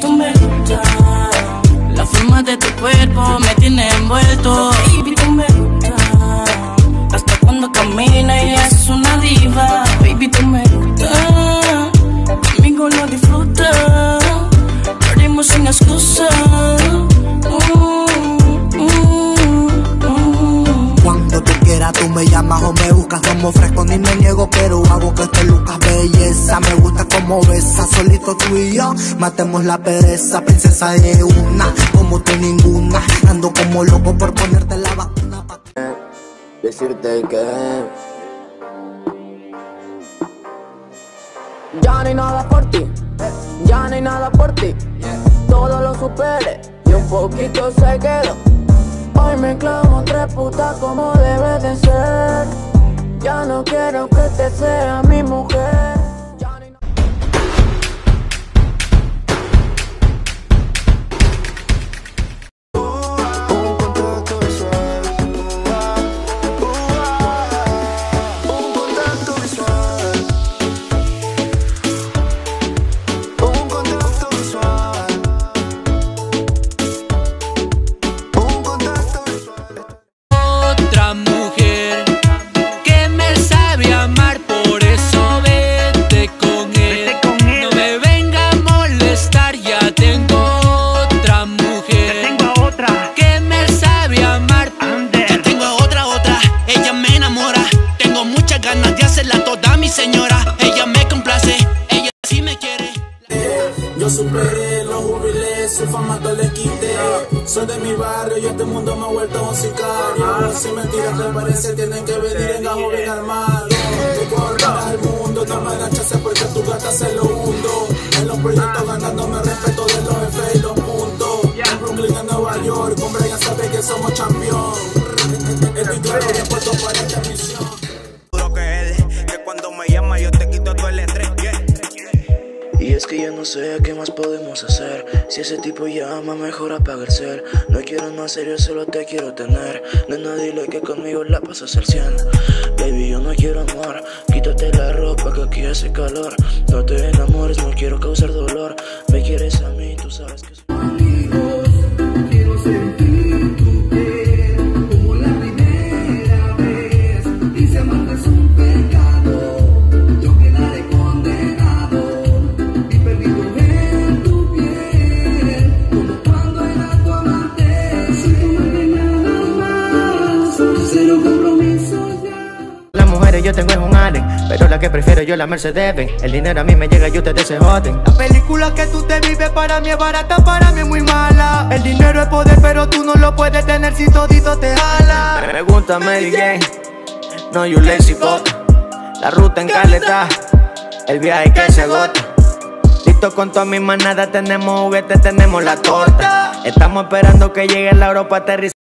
tú me gusta. La forma de tu cuerpo me tiene envuelto. Baby, tú me gusta. Hasta cuando camina y es una diva. Baby, tú me gusta. Conmigo lo disfruta. Perdimos sin excusa. Mm, mm, mm. Cuando tú quieras tú me llamas o me buscas Como fresco ni me niego pero hago que te lucas como besa solito tú y yo Matemos la pereza, princesa de una Como tú ninguna Ando como loco por ponerte la vacuna pa' decirte que Ya no hay nada por ti, ya no hay nada por ti. Todo lo superé y un poquito se quedó. Hoy me clavo tres putas como debe de ser. Ya no quiero que te sea mi mujer. Señora. Ella me complace, ella sí me quiere. Yo superé, lo jubilé, su fama que le quité. Soy de mi barrio y este mundo me ha vuelto un sicario. Si mentiras te parece, tienen que venir en gajo bien armado. Tú cortas al mundo, no me da chance porque tu gata se lo hundo. En los proyectos ganándome respeto de los F y los puntos. En Brooklyn, en Nueva York, con Brian sabe que somos campeón. Estoy claro que puesto para esta misión. Que yo no sé qué más podemos hacer. Si ese tipo llama, mejor apaga el cel. No quiero nada serio, solo te quiero tener. Nena, dile que conmigo la pasas al 100. Baby, yo no quiero amor. Quítate la ropa que aquí hace calor. No te enamores, no quiero causar dolor. Me quieres a mí, tú sabes que Yo tengo es un Allen, pero la que prefiero yo la Mercedes Benz. El dinero a mí me llega y ustedes se joden. La película que tú te vives para mí es barata, para mí es muy mala. El dinero es poder, pero tú no lo puedes tener si todito te jala. Me gusta Mary Jane, no you lazy fuck. La ruta en caleta, el viaje que se agota. Listo con toda mi manada, tenemos juguetes, tenemos la torta. Estamos esperando que llegue la Europa aterrizar.